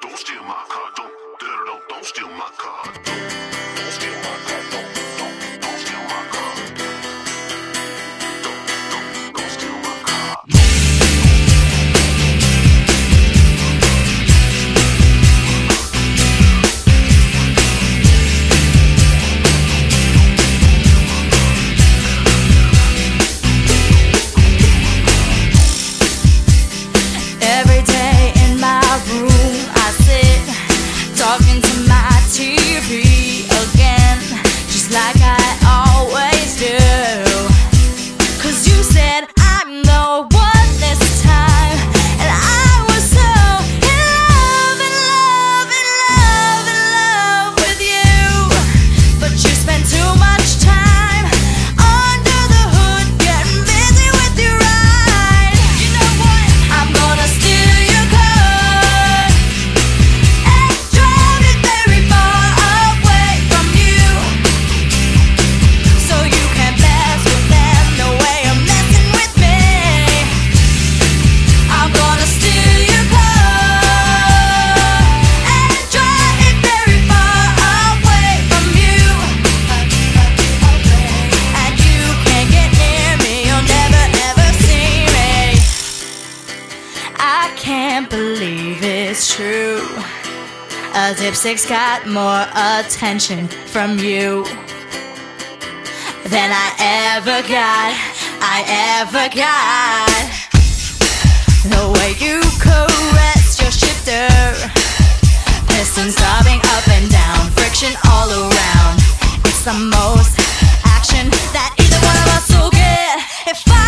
Don't steal my car. Don't, don't, don't steal my car. Don't, don't steal my car. I can't believe it's true. A dipstick's got more attention from you than I ever got. I ever got the way you caress your shifter, pistons throbbing up and down, friction all around. It's the most action that either one of us will get if I.